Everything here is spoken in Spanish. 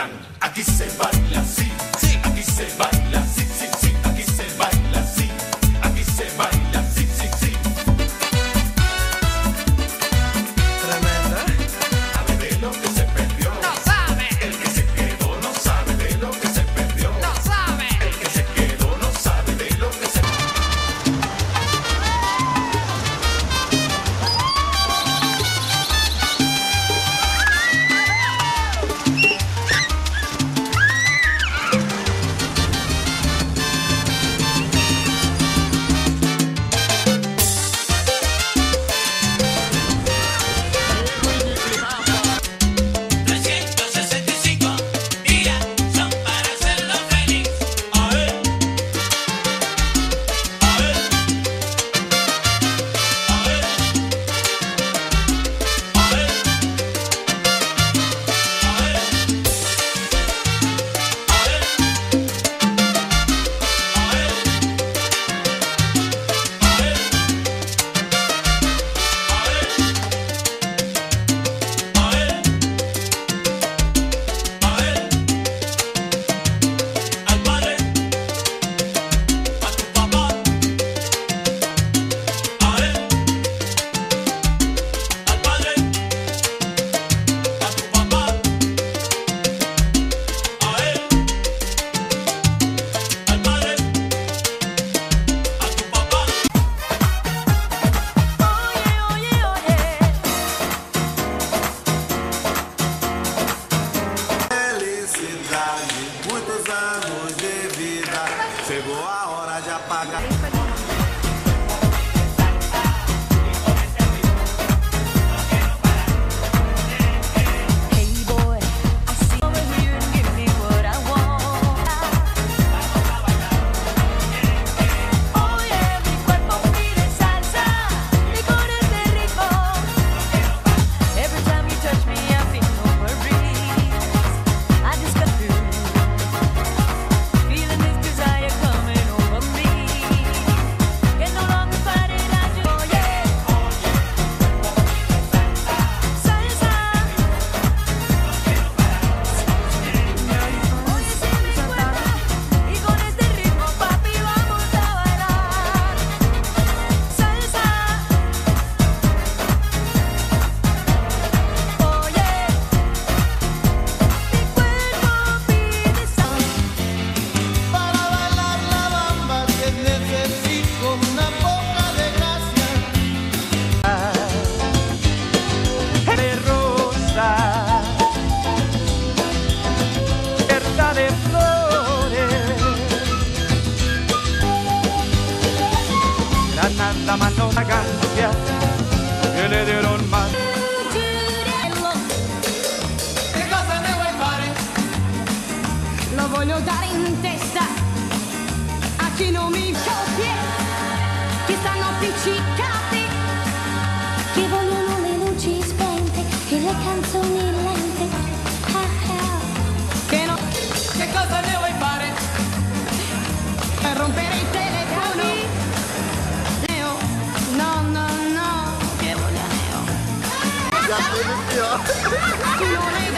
gritando. Con una boca de gracia, de rosa, de flores, la nada más no la cancia, viene de Hey!